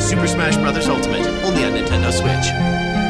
Super Smash Bros. Ultimate, only on Nintendo Switch.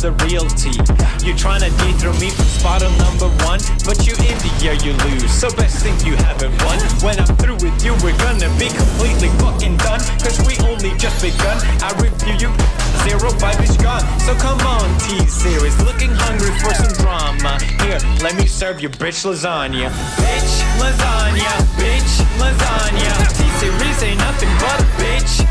The real tea. You tryna dethrone me from spot on number one, but you in the year you lose. So best thing you haven't won. When I'm through with you, we're gonna be completely fucking done. Cause we only just begun. I review you, zero vibe is gone. So come on, T series, looking hungry for some drama. Here, let me serve you bitch lasagna. Bitch lasagna, bitch lasagna. T series ain't nothing but a bitch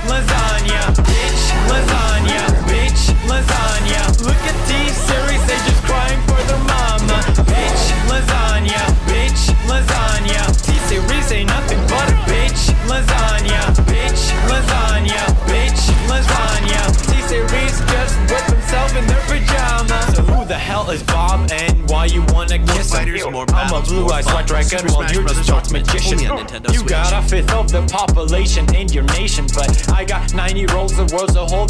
wanna kiss him? fighters, more I'm a Blue-Eyes White Dragon while you're just a magician. only on Nintendo You got a fifth of the population in your nation, but I got 90 rolls the world's a whole